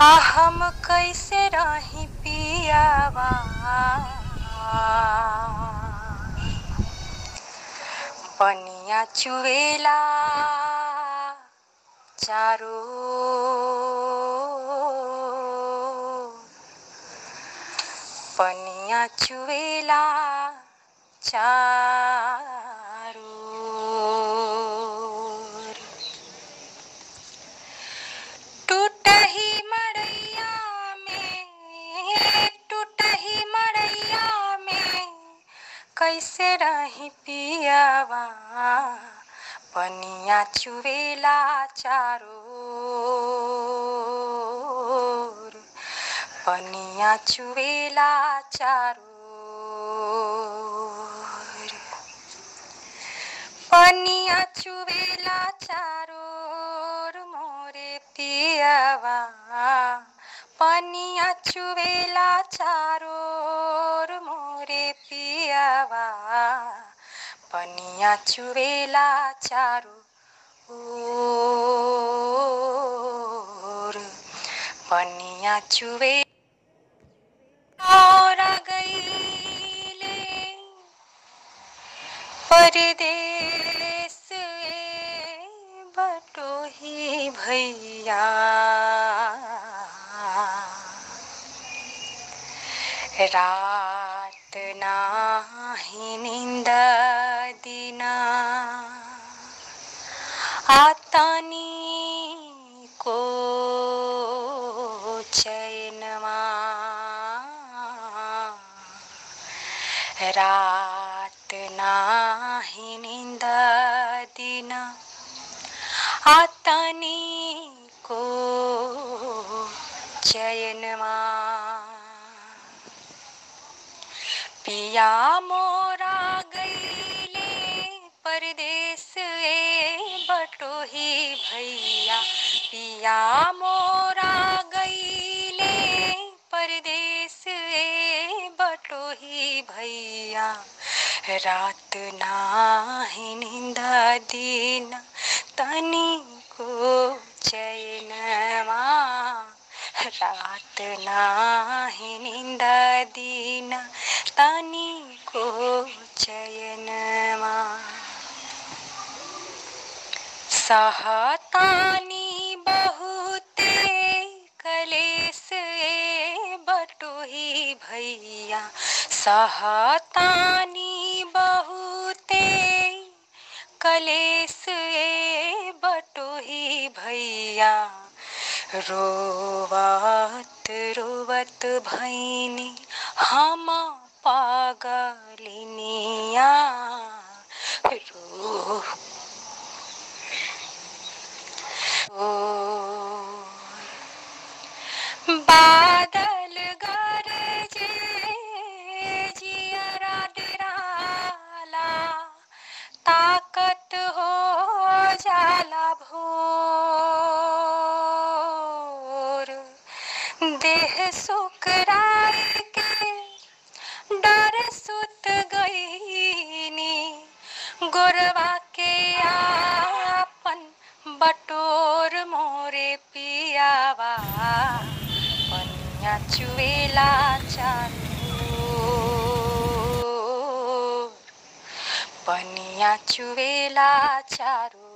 हम कैसे रही पियावा पनिया चुवेला चारो। पनिया चुवेला चारो कैसे रही पियावा? पनिया चुवेला चारो पनिया चुवेला चारो पनिया चुवेला चारोर मोरे पियावा। पनिया चुवेला मोरे पियावा पनिया चुवेला चारू ओर। पनिया चुवे और गईले परदेस बटोही भैया। रात नाही निंद दिना। आतानी को चैनमा रात नाही निंद दिन। आतनी को चयनमा पिया मोरा गईले परदेस ए बटोही भैया। पिया मोरा गईले परदेस ए बटोही भैया। रात नाही निंद दिन, तनी को चैनवा रात नाही निंद दिन तनी को चयनमा सहतानी बहुते कलेस बटोही भैया सहतानी बहुते कलेस बटोही भैया रोवत रोवत भैनी हम पागलिनिया रो बादल गरजे जियरा डराला ताकत हो जाला भोर। देह सुकराय गोरवा के आपन बटोर मोरे पियावा। पन्या चुवेला चारू। पनिया चुवेला चारो।